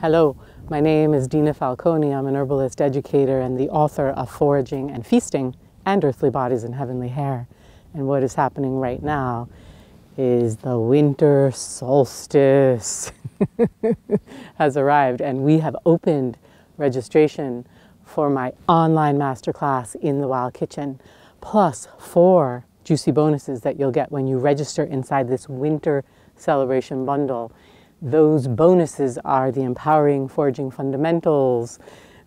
Hello, my name is Dina Falconi. I'm an herbalist educator and the author of Foraging and Feasting and Earthly Bodies and Heavenly Hair. And what is happening right now is the winter solstice has arrived, and we have opened registration for my online masterclass in the Wild Kitchen, plus four juicy bonuses that you'll get when you register inside this winter celebration bundle. Those bonuses are the empowering foraging fundamentals,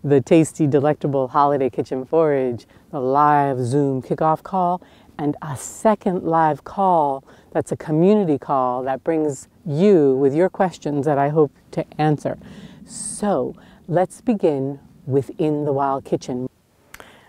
the tasty, delectable holiday kitchen forage, the live Zoom kickoff call, and a second live call that's a community call that brings you with your questions that I hope to answer. So let's begin within the Wild Kitchen.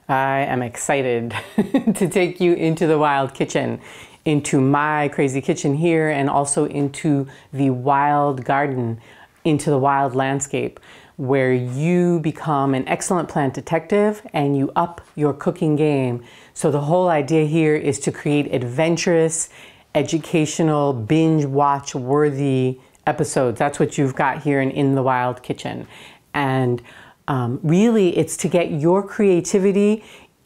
I am excited to take you into the Wild Kitchen into my crazy kitchen here and also into the wild garden, into the wild landscape where you become an excellent plant detective and you up your cooking game. So the whole idea here is to create adventurous, educational, binge watch worthy episodes. That's what you've got here in In the Wild Kitchen. And um, really, it's to get your creativity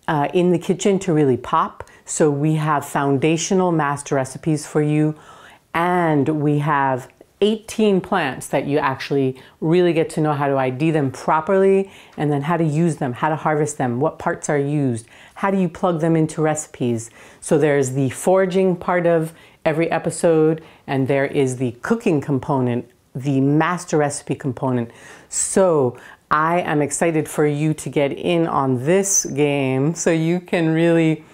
uh, in the kitchen to really pop so we have foundational master recipes for you and we have 18 plants that you actually really get to know how to ID them properly and then how to use them, how to harvest them, what parts are used, how do you plug them into recipes. So there's the foraging part of every episode and there is the cooking component, the master recipe component. So I am excited for you to get in on this game so you can really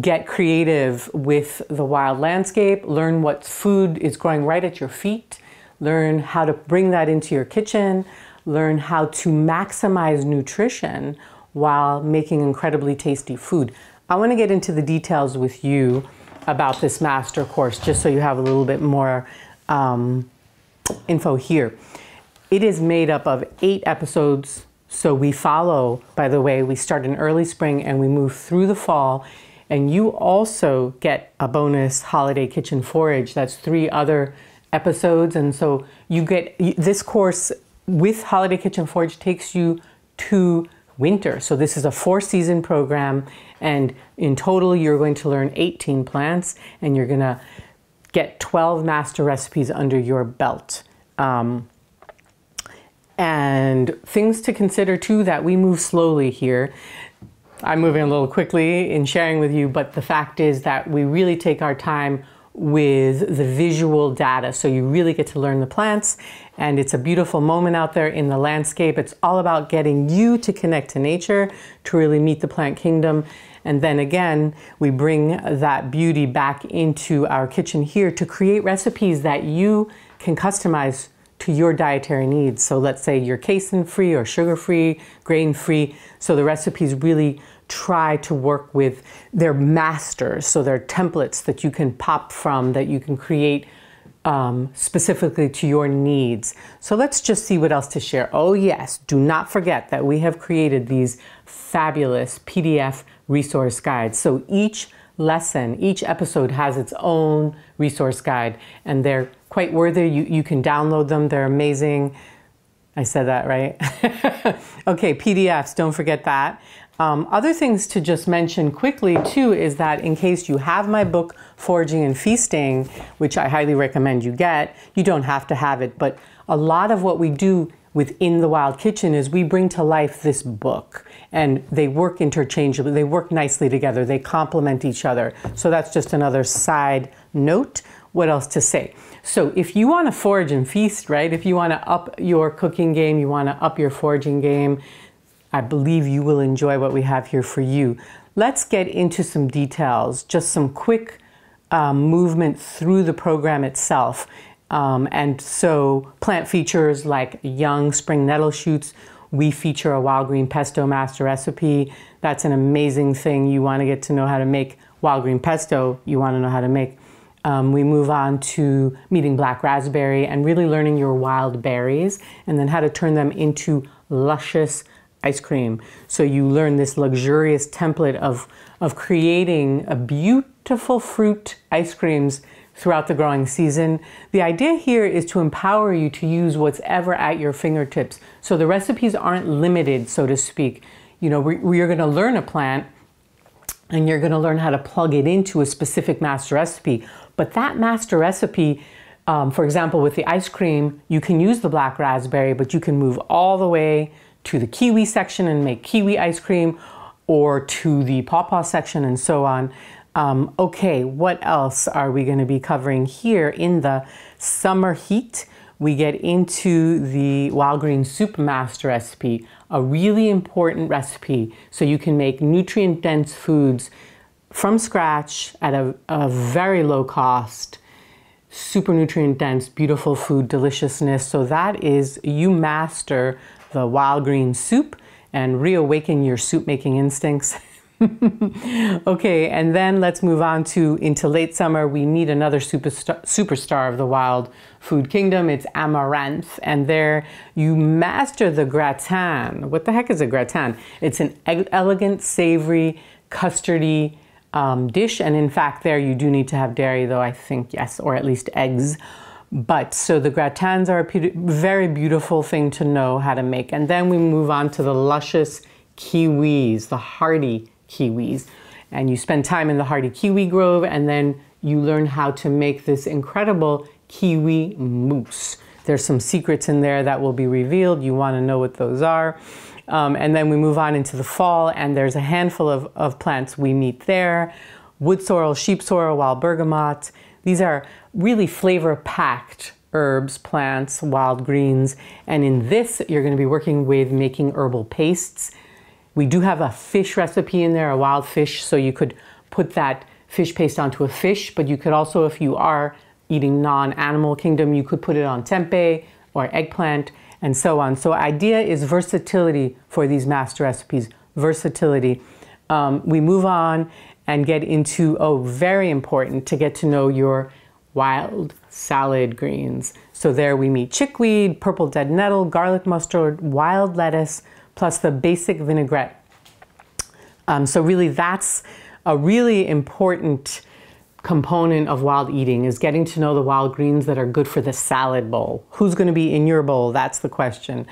get creative with the wild landscape, learn what food is growing right at your feet, learn how to bring that into your kitchen, learn how to maximize nutrition while making incredibly tasty food. I want to get into the details with you about this master course just so you have a little bit more um, info here. It is made up of eight episodes. So we follow, by the way, we start in early spring and we move through the fall and you also get a bonus holiday kitchen forage. That's three other episodes. And so you get this course with Holiday Kitchen Forage takes you to winter. So this is a four season program. And in total, you're going to learn 18 plants and you're going to get 12 master recipes under your belt. Um, and things to consider too that we move slowly here. I'm moving a little quickly in sharing with you, but the fact is that we really take our time with the visual data. So you really get to learn the plants and it's a beautiful moment out there in the landscape. It's all about getting you to connect to nature, to really meet the plant kingdom. And then again, we bring that beauty back into our kitchen here to create recipes that you can customize to your dietary needs. So let's say you're casein free or sugar free, grain free. So the recipes really try to work with their masters. So they're templates that you can pop from, that you can create um, specifically to your needs. So let's just see what else to share. Oh, yes, do not forget that we have created these fabulous PDF resource guides. So each lesson, each episode has its own resource guide, and they're quite worthy. You, you can download them, they're amazing. I said that right. okay, PDFs, don't forget that. Um, other things to just mention quickly too is that in case you have my book, Foraging and Feasting, which I highly recommend you get, you don't have to have it, but a lot of what we do within the Wild Kitchen is we bring to life this book and they work interchangeably. They work nicely together. They complement each other. So that's just another side note. What else to say? So if you want to forage and feast, right? If you want to up your cooking game, you want to up your foraging game, I believe you will enjoy what we have here for you. Let's get into some details, just some quick um, movement through the program itself. Um, and so plant features like young spring nettle shoots, we feature a wild green pesto master recipe. That's an amazing thing. You want to get to know how to make wild green pesto, you want to know how to make um, we move on to meeting black raspberry and really learning your wild berries and then how to turn them into luscious ice cream. So you learn this luxurious template of, of creating a beautiful fruit ice creams throughout the growing season. The idea here is to empower you to use what's ever at your fingertips. So the recipes aren't limited, so to speak. You know, we, we are going to learn a plant and you're going to learn how to plug it into a specific master recipe. But that master recipe, um, for example, with the ice cream, you can use the black raspberry, but you can move all the way to the kiwi section and make kiwi ice cream or to the pawpaw section and so on. Um, okay, what else are we going to be covering here in the summer heat? We get into the wild green soup master recipe, a really important recipe so you can make nutrient dense foods from scratch at a, a very low cost super nutrient dense, beautiful food deliciousness. So that is you master the wild green soup and reawaken your soup making instincts. okay, and then let's move on to into late summer. We meet another superstar, superstar of the wild food kingdom. It's amaranth, and there you master the gratin. What the heck is a gratin? It's an elegant, savory, custardy um, dish, and in fact, there you do need to have dairy, though I think yes, or at least eggs. But so the gratins are a very beautiful thing to know how to make. And then we move on to the luscious kiwis, the hardy kiwis. And you spend time in the hardy kiwi grove and then you learn how to make this incredible kiwi mousse. There's some secrets in there that will be revealed. You want to know what those are. Um, and then we move on into the fall, and there's a handful of, of plants we meet there wood sorrel, sheep sorrel, wild bergamot. These are really flavor packed herbs, plants, wild greens. And in this, you're going to be working with making herbal pastes. We do have a fish recipe in there, a wild fish, so you could put that fish paste onto a fish, but you could also, if you are eating non-animal kingdom, you could put it on tempeh or eggplant and so on. So idea is versatility for these master recipes, versatility. Um, we move on and get into, oh, very important to get to know your wild salad greens. So there we meet chickweed, purple dead nettle, garlic mustard, wild lettuce, plus the basic vinaigrette. Um, so really that's a really important component of wild eating is getting to know the wild greens that are good for the salad bowl. Who's going to be in your bowl? That's the question.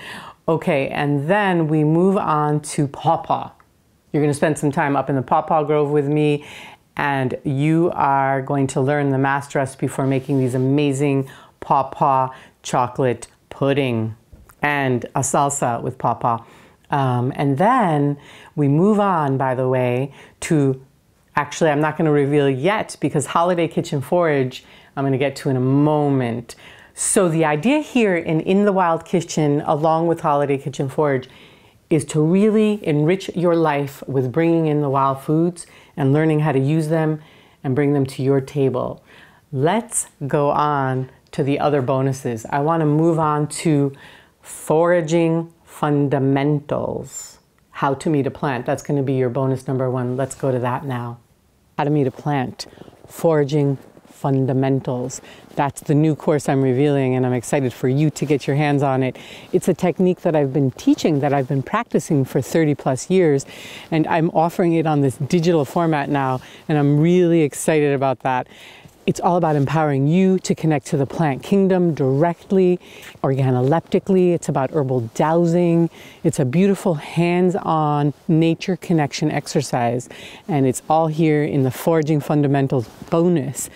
Okay, and then we move on to pawpaw. You're going to spend some time up in the pawpaw grove with me and you are going to learn the master recipe for making these amazing pawpaw chocolate pudding and a salsa with pawpaw. Um, and then we move on, by the way, to actually, I'm not going to reveal yet because Holiday Kitchen Forage, I'm going to get to in a moment. So, the idea here in In the Wild Kitchen, along with Holiday Kitchen Forage, is to really enrich your life with bringing in the wild foods and learning how to use them and bring them to your table. Let's go on to the other bonuses. I want to move on to foraging fundamentals. How to meet a plant. That's going to be your bonus number one. Let's go to that now. How to meet a plant. Foraging fundamentals. That's the new course I'm revealing, and I'm excited for you to get your hands on it. It's a technique that I've been teaching, that I've been practicing for 30 plus years, and I'm offering it on this digital format now, and I'm really excited about that. It's all about empowering you to connect to the plant kingdom directly, organoleptically. It's about herbal dowsing. It's a beautiful hands on nature connection exercise. And it's all here in the Foraging Fundamentals bonus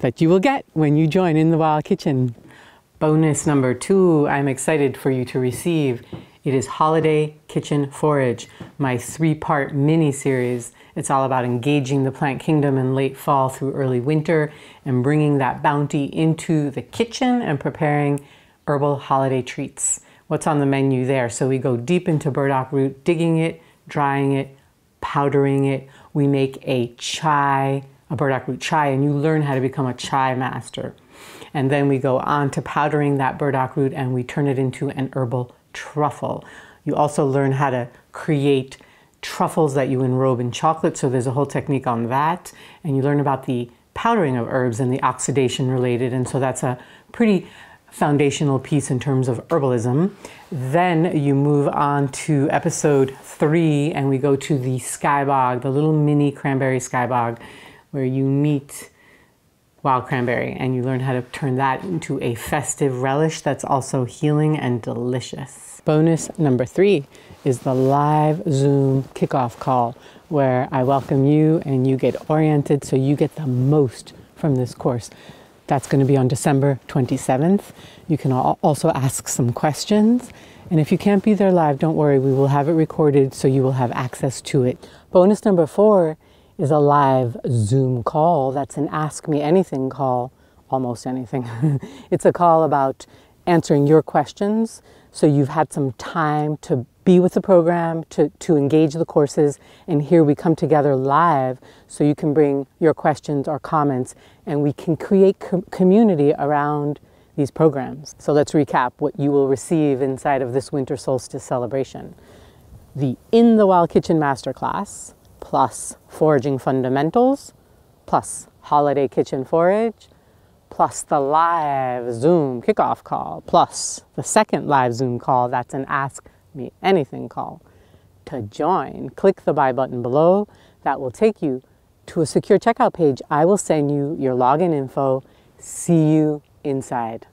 that you will get when you join in the Wild Kitchen. Bonus number two, I'm excited for you to receive. It is Holiday Kitchen Forage, my three part mini series. It's all about engaging the plant kingdom in late fall through early winter and bringing that bounty into the kitchen and preparing herbal holiday treats. What's on the menu there? So we go deep into burdock root, digging it, drying it, powdering it. We make a chai a burdock root chai and you learn how to become a chai master. And then we go on to powdering that burdock root and we turn it into an herbal truffle. You also learn how to create truffles that you enrobe in chocolate. So there's a whole technique on that. And you learn about the powdering of herbs and the oxidation related. And so that's a pretty foundational piece in terms of herbalism. Then you move on to episode three and we go to the sky bog, the little mini cranberry sky bog where you meet wild cranberry, and you learn how to turn that into a festive relish that's also healing and delicious. Bonus number three is the live Zoom kickoff call, where I welcome you and you get oriented so you get the most from this course. That's going to be on December 27th. You can also ask some questions. And if you can't be there live, don't worry, we will have it recorded so you will have access to it. Bonus number four is a live Zoom call. That's an Ask Me Anything call, almost anything. it's a call about answering your questions. So you've had some time to be with the program, to, to engage the courses, and here we come together live so you can bring your questions or comments and we can create com- community around these programs. So let's recap what you will receive inside of this winter solstice celebration. The In the Wild Kitchen Masterclass, plus foraging fundamentals, plus holiday kitchen forage, plus the live Zoom kickoff call, plus the second live Zoom call, that's an Ask Me Anything call. To join, click the buy button below. That will take you to a secure checkout page. I will send you your login info. See you inside.